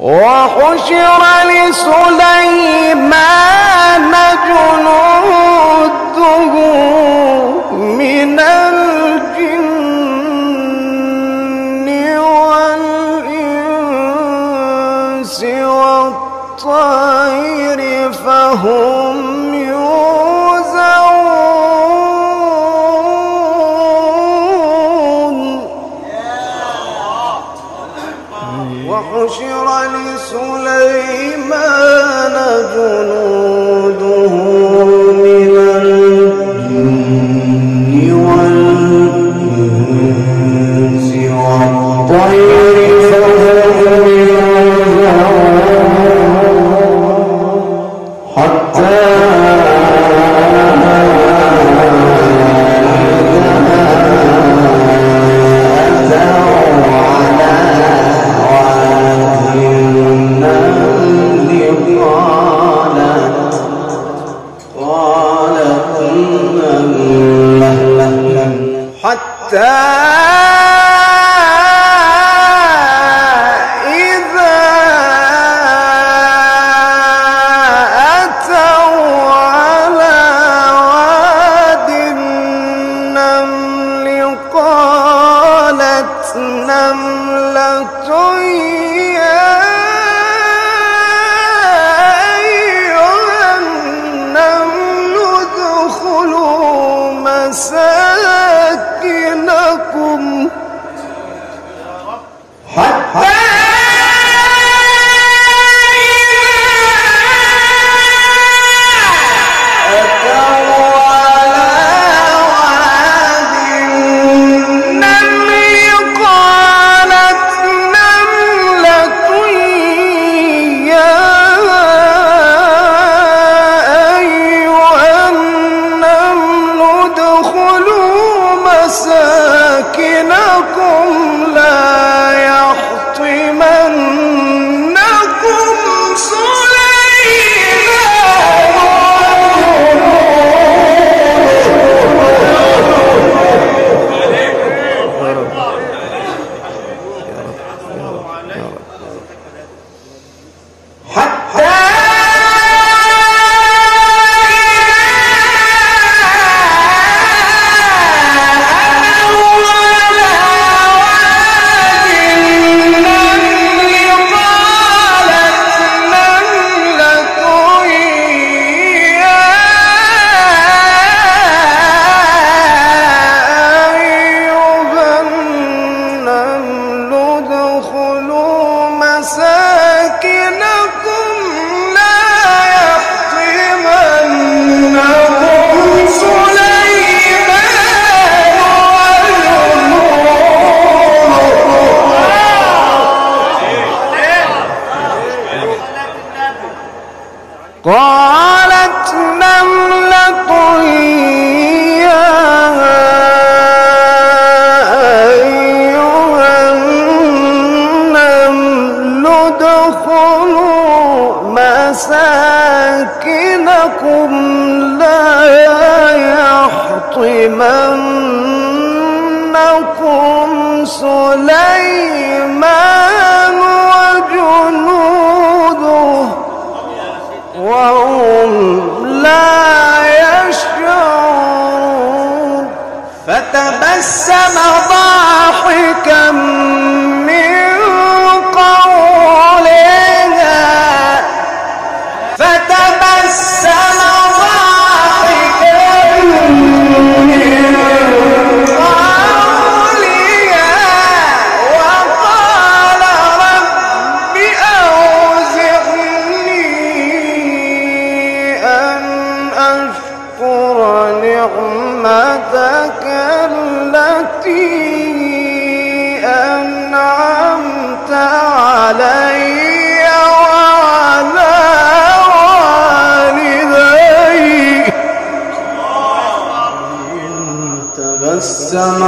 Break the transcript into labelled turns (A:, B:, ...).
A: وحشر لسليمان جنود يكونوا حتى قالت نملة يا أيها النمل ادخلوا مساكنكم لا يحطمنكم سليم. وهم لا يشعرون. فتبسم ضاحكا من نعمتك التي أنعمت علي وعلى والدي. إن تبسم